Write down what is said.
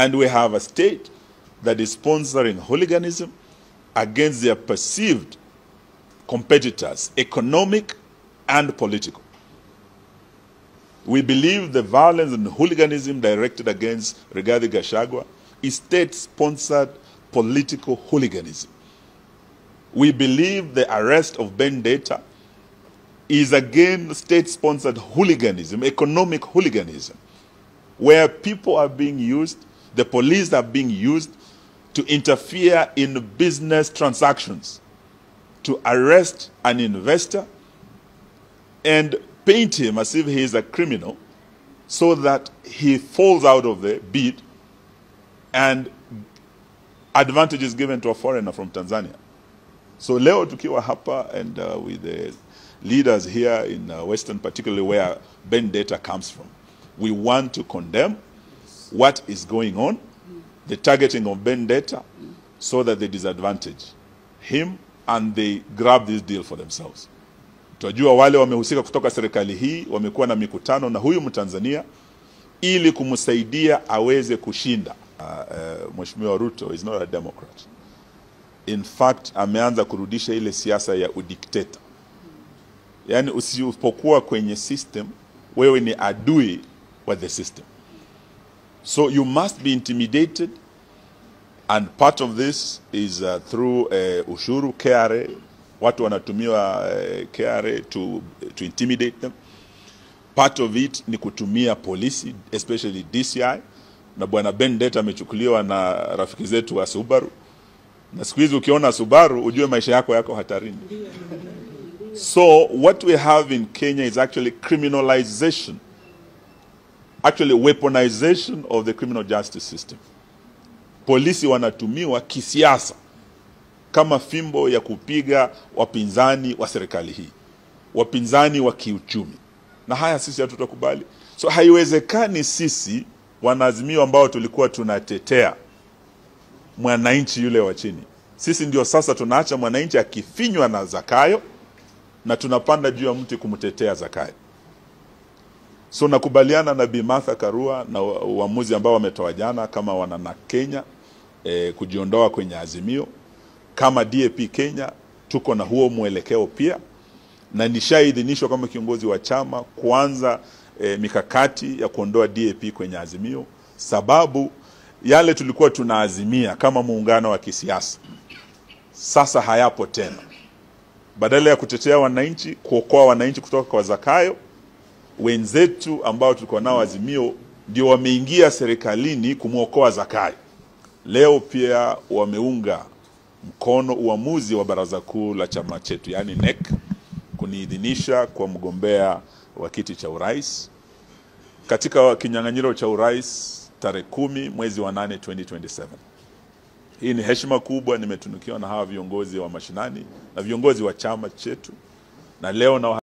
And we have a state that is sponsoring hooliganism against their perceived competitors, economic and political. We believe the violence and hooliganism directed against Rigathi Gachagua is state-sponsored political hooliganism. We believe the arrest of Ben Data is again state-sponsored hooliganism, economic hooliganism, where people are being used, the police are being used to interfere in business transactions, to arrest an investor and paint him as if he is a criminal so that he falls out of the bid and advantage is given to a foreigner from Tanzania. So leo tukiwa hapa and uh, with the leaders here in uh, Western, particularly where Ben Data comes from, we want to condemn what is going on, the targeting of Ben Data, so that they disadvantage him and they grab this deal for themselves. Tunajua wale wamehusika kutoka serikali hii wamekuwa na mikutano na huyu Mtanzania ili kumsaidia aweze kushinda. Uh, uh, Mheshimiwa Ruto is not a Democrat. In fact, ameanza kurudisha ile siasa ya udikteta. Yaani usipokuwa kwenye system, wewe ni adui wa the system. So you must be intimidated. And part of this is uh, through uh, ushuru KRA watu wanatumiwa uh, KRA to, to intimidate them. Part of it ni kutumia polisi especially DCI, na bwana Ben Deta amechukuliwa na rafiki zetu wa Subaru, na siku hizi ukiona Subaru ujue maisha yako yako hatarini. So what we have in Kenya is actually criminalization, actually weaponization of the criminal justice system. Polisi wanatumiwa kisiasa kama fimbo ya kupiga wapinzani wa serikali hii, wapinzani wa kiuchumi, na haya sisi hatutakubali. So haiwezekani sisi wanaazimio ambao tulikuwa tunatetea mwananchi yule wa chini, sisi ndio sasa tunaacha mwananchi akifinywa na Zakayo na tunapanda juu ya mti kumtetea Zakayo. So nakubaliana na Bi Martha Karua na uamuzi ambao wametoa jana kama wanana Kenya eh, kujiondoa kwenye azimio kama DAP Kenya tuko na huo mwelekeo pia, na nishaidhinishwa kama kiongozi wa chama kuanza e, mikakati ya kuondoa DAP kwenye azimio, sababu yale tulikuwa tunaazimia kama muungano wa kisiasa sasa hayapo tena. Badala ya kutetea wananchi, kuokoa wananchi kutoka kwa Zakayo, wenzetu ambao tulikuwa nao azimio ndio wameingia serikalini kumwokoa Zakayo. Leo pia wameunga mkono uamuzi wa baraza kuu la chama chetu yaani NEC kuniidhinisha kwa mgombea wa kiti cha urais katika kinyang'anyiro cha urais tarehe kumi mwezi wa nane 2027. Hii ni heshima kubwa nimetunukiwa na hawa viongozi wa mashinani na viongozi wa chama chetu, na leo na